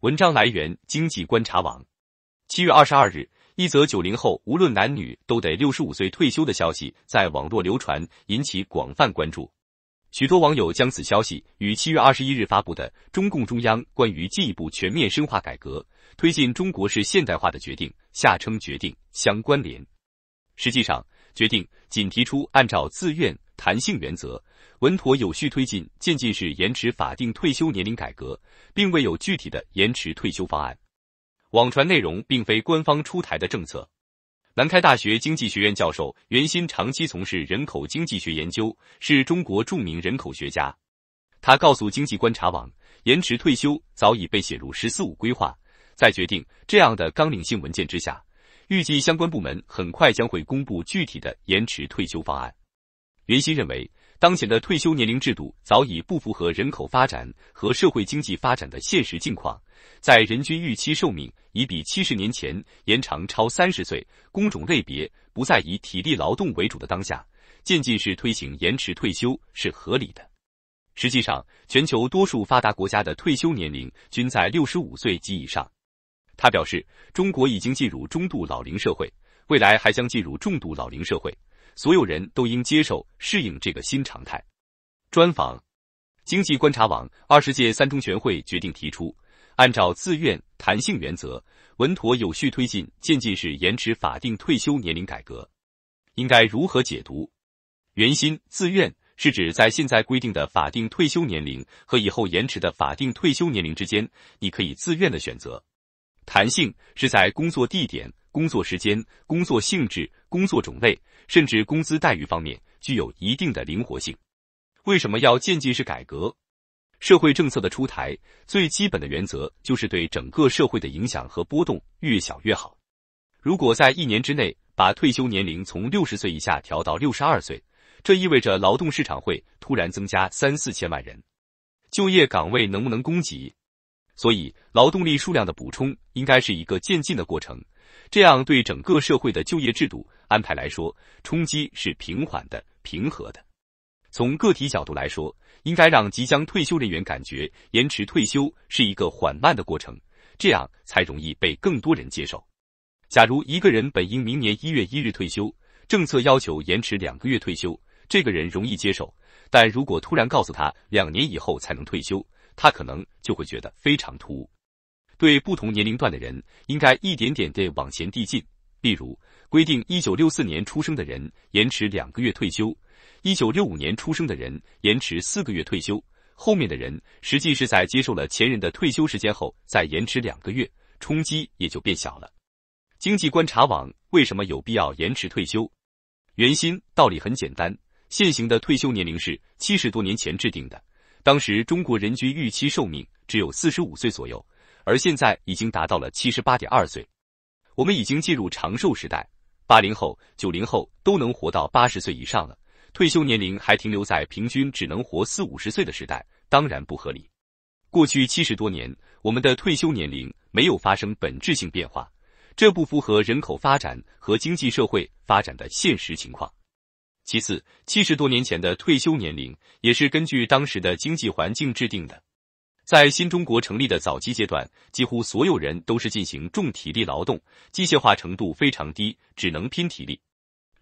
文章来源：经济观察网。七月二十二日，一则九零后无论男女都得六十五岁退休的消息在网络流传，引起广泛关注。许多网友将此消息与七月二十一日发布的中共中央关于进一步全面深化改革、推进中国式现代化的决定（下称决定）相关联。实际上，决定仅提出按照自愿。弹性原则，稳妥有序推进渐进式延迟法定退休年龄改革，并未有具体的延迟退休方案。网传内容并非官方出台的政策。南开大学经济学院教授袁鑫长期从事人口经济学研究，是中国著名人口学家。他告诉经济观察网，延迟退休早已被写入“十四五”规划，在决定这样的纲领性文件之下，预计相关部门很快将会公布具体的延迟退休方案。袁鑫认为，当前的退休年龄制度早已不符合人口发展和社会经济发展的现实境况。在人均预期寿命已比七十年前延长超三十岁、工种类别不再以体力劳动为主的当下，渐进式推行延迟退休是合理的。实际上，全球多数发达国家的退休年龄均在六十五岁及以上。他表示，中国已经进入中度老龄社会，未来还将进入重度老龄社会。所有人都应接受适应这个新常态。专访：经济观察网二十届三中全会决定提出，按照自愿弹性原则，稳妥有序推进渐进式延迟法定退休年龄改革，应该如何解读？原心自愿是指在现在规定的法定退休年龄和以后延迟的法定退休年龄之间，你可以自愿的选择。弹性是在工作地点。工作时间、工作性质、工作种类，甚至工资待遇方面具有一定的灵活性。为什么要渐进式改革？社会政策的出台，最基本的原则就是对整个社会的影响和波动越小越好。如果在一年之内把退休年龄从六十岁以下调到六十二岁，这意味着劳动市场会突然增加三四千万人，就业岗位能不能供给？所以，劳动力数量的补充应该是一个渐进的过程。这样对整个社会的就业制度安排来说，冲击是平缓的、平和的。从个体角度来说，应该让即将退休人员感觉延迟退休是一个缓慢的过程，这样才容易被更多人接受。假如一个人本应明年一月一日退休，政策要求延迟两个月退休，这个人容易接受；但如果突然告诉他两年以后才能退休，他可能就会觉得非常突兀。对不同年龄段的人，应该一点点地往前递进。例如，规定一九六四年出生的人延迟两个月退休，一九六五年出生的人延迟四个月退休。后面的人实际是在接受了前人的退休时间后再延迟两个月，冲击也就变小了。经济观察网为什么有必要延迟退休？原心道理很简单，现行的退休年龄是七十多年前制定的，当时中国人均预期寿命只有四十五岁左右。而现在已经达到了七十八点二岁，我们已经进入长寿时代，八零后、九零后都能活到八十岁以上了，退休年龄还停留在平均只能活四五十岁的时代，当然不合理。过去七十多年，我们的退休年龄没有发生本质性变化，这不符合人口发展和经济社会发展的现实情况。其次，七十多年前的退休年龄也是根据当时的经济环境制定的。在新中国成立的早期阶段，几乎所有人都是进行重体力劳动，机械化程度非常低，只能拼体力。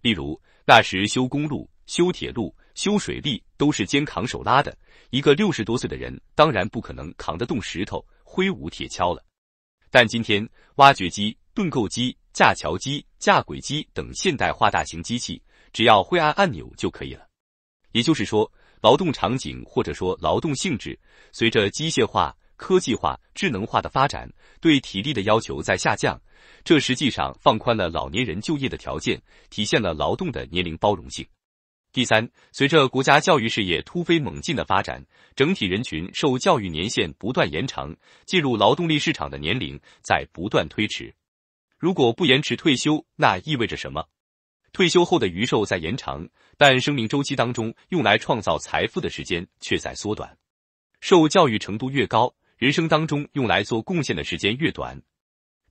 例如，那时修公路、修铁路、修水利都是肩扛手拉的，一个六十多岁的人当然不可能扛得动石头、挥舞铁锹了。但今天，挖掘机、盾构机、架桥机、架轨机等现代化大型机器，只要会按按钮就可以了。也就是说。劳动场景或者说劳动性质，随着机械化、科技化、智能化的发展，对体力的要求在下降。这实际上放宽了老年人就业的条件，体现了劳动的年龄包容性。第三，随着国家教育事业突飞猛进的发展，整体人群受教育年限不断延长，进入劳动力市场的年龄在不断推迟。如果不延迟退休，那意味着什么？退休后的余寿在延长，但生命周期当中用来创造财富的时间却在缩短。受教育程度越高，人生当中用来做贡献的时间越短。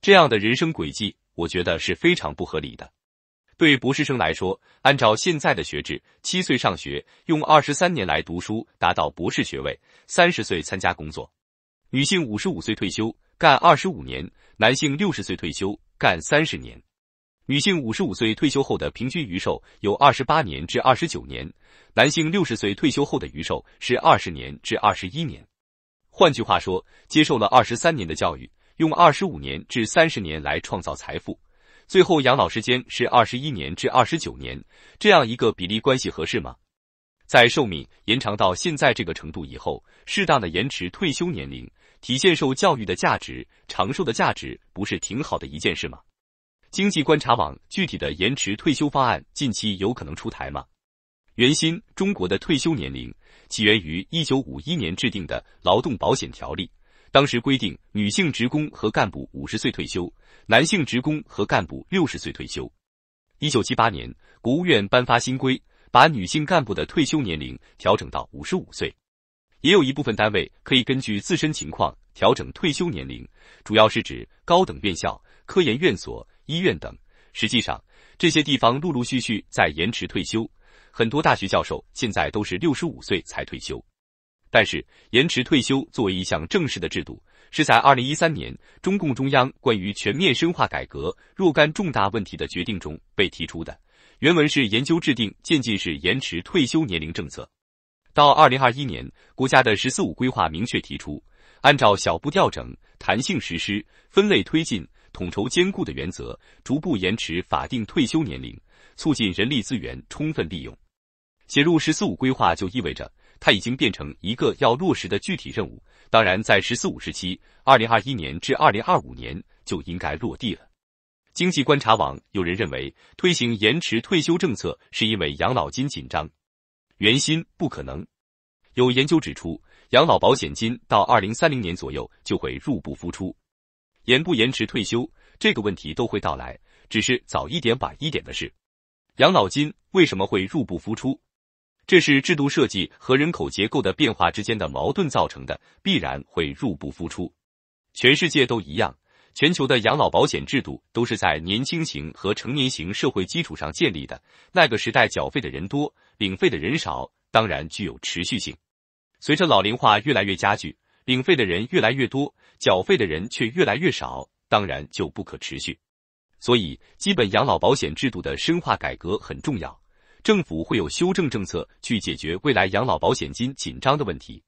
这样的人生轨迹，我觉得是非常不合理的。对博士生来说，按照现在的学制，七岁上学，用二十三年来读书达到博士学位，三十岁参加工作。女性五十五岁退休，干二十五年；男性六十岁退休，干三十年。女性五十五岁退休后的平均余寿有二十八年至二十九年，男性六十岁退休后的余寿是二十年至二十一年。换句话说，接受了二十三年的教育，用二十五年至三十年来创造财富，最后养老时间是二十一年至二十九年，这样一个比例关系合适吗？在寿命延长到现在这个程度以后，适当的延迟退休年龄，体现受教育的价值、长寿的价值，不是挺好的一件事吗？经济观察网具体的延迟退休方案近期有可能出台吗？原先中国的退休年龄起源于一九五一年制定的劳动保险条例，当时规定女性职工和干部五十岁退休，男性职工和干部六十岁退休。一九七八年，国务院颁发新规，把女性干部的退休年龄调整到五十五岁。也有一部分单位可以根据自身情况调整退休年龄，主要是指高等院校、科研院所。医院等，实际上这些地方陆陆续续在延迟退休，很多大学教授现在都是六十五岁才退休。但是，延迟退休作为一项正式的制度，是在二零一三年中共中央关于全面深化改革若干重大问题的决定中被提出的。原文是研究制定渐进式延迟退休年龄政策。到二零二一年，国家的“十四五”规划明确提出，按照小步调整、弹性实施、分类推进。统筹兼顾的原则，逐步延迟法定退休年龄，促进人力资源充分利用。写入“十四五”规划就意味着它已经变成一个要落实的具体任务。当然，在“十四五”时期，二零二一年至二零二五年就应该落地了。经济观察网有人认为，推行延迟退休政策是因为养老金紧张，原心不可能。有研究指出，养老保险金到二零三零年左右就会入不敷出。延不延迟退休这个问题都会到来，只是早一点晚一点的事。养老金为什么会入不敷出？这是制度设计和人口结构的变化之间的矛盾造成的，必然会入不敷出。全世界都一样，全球的养老保险制度都是在年轻型和成年型社会基础上建立的。那个时代缴费的人多，领费的人少，当然具有持续性。随着老龄化越来越加剧。领费的人越来越多，缴费的人却越来越少，当然就不可持续。所以，基本养老保险制度的深化改革很重要。政府会有修正政策去解决未来养老保险金紧张的问题。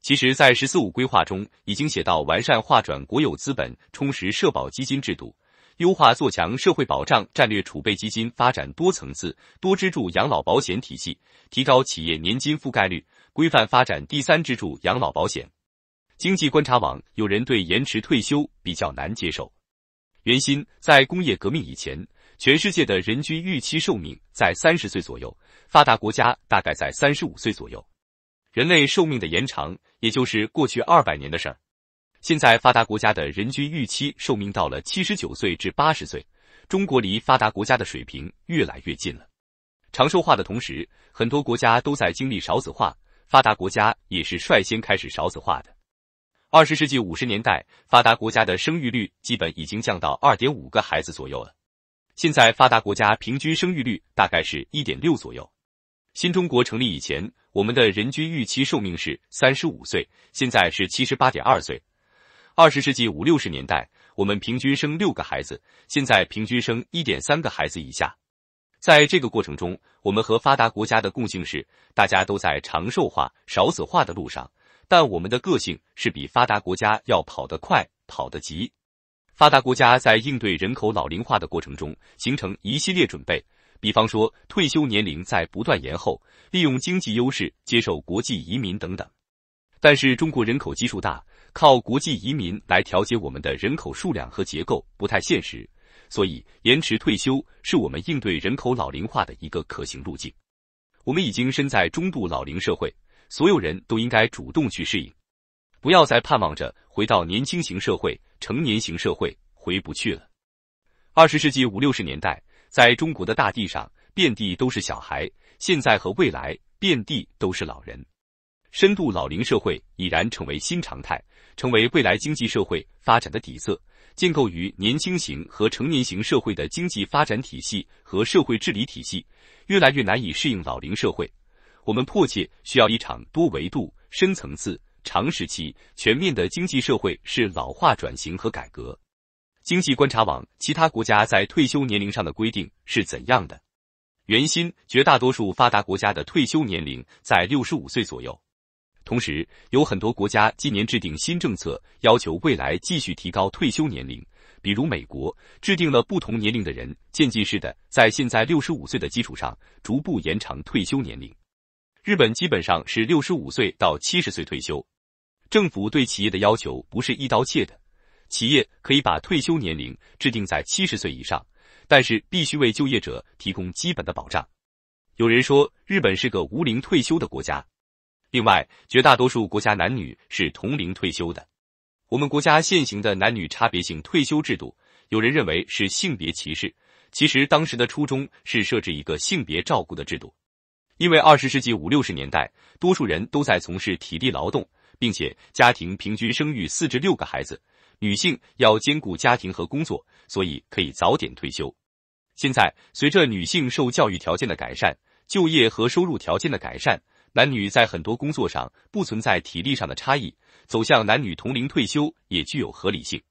其实，在“十四五”规划中已经写到，完善划转国有资本，充实社保基金制度，优化做强社会保障战略储备基金发展多层次、多支柱养老保险体系，提高企业年金覆盖率，规范发展第三支柱养老保险。经济观察网有人对延迟退休比较难接受。原先在工业革命以前，全世界的人均预期寿命在三十岁左右，发达国家大概在三十五岁左右。人类寿命的延长，也就是过去二百年的事儿。现在发达国家的人均预期寿命到了七十九岁至八十岁，中国离发达国家的水平越来越近了。长寿化的同时，很多国家都在经历少子化，发达国家也是率先开始少子化的。二十世纪五十年代，发达国家的生育率基本已经降到二点五个孩子左右了。现在，发达国家平均生育率大概是一点六左右。新中国成立以前，我们的人均预期寿命是三十五岁，现在是七十八点二岁。二十世纪五六十年代，我们平均生六个孩子，现在平均生一点三个孩子以下。在这个过程中，我们和发达国家的共性是，大家都在长寿化、少子化的路上。但我们的个性是比发达国家要跑得快、跑得急。发达国家在应对人口老龄化的过程中，形成一系列准备，比方说退休年龄在不断延后，利用经济优势接受国际移民等等。但是中国人口基数大，靠国际移民来调节我们的人口数量和结构不太现实，所以延迟退休是我们应对人口老龄化的一个可行路径。我们已经身在中度老龄社会。所有人都应该主动去适应，不要再盼望着回到年轻型社会、成年型社会，回不去了。二十世纪五六十年代，在中国的大地上，遍地都是小孩；现在和未来，遍地都是老人。深度老龄社会已然成为新常态，成为未来经济社会发展的底色。建构于年轻型和成年型社会的经济发展体系和社会治理体系，越来越难以适应老龄社会。我们迫切需要一场多维度、深层次、长时期、全面的经济社会是老化转型和改革。经济观察网：其他国家在退休年龄上的规定是怎样的？原薪，绝大多数发达国家的退休年龄在六十五岁左右。同时，有很多国家今年制定新政策，要求未来继续提高退休年龄。比如，美国制定了不同年龄的人渐进式的在现在六十五岁的基础上逐步延长退休年龄。日本基本上是六十五岁到七十岁退休。政府对企业的要求不是一刀切的，企业可以把退休年龄制定在七十岁以上，但是必须为就业者提供基本的保障。有人说，日本是个无龄退休的国家。另外，绝大多数国家男女是同龄退休的。我们国家现行的男女差别性退休制度，有人认为是性别歧视，其实当时的初衷是设置一个性别照顾的制度。因为二十世纪五六十年代，多数人都在从事体力劳动，并且家庭平均生育四至六个孩子，女性要兼顾家庭和工作，所以可以早点退休。现在，随着女性受教育条件的改善，就业和收入条件的改善。男女在很多工作上不存在体力上的差异，走向男女同龄退休也具有合理性。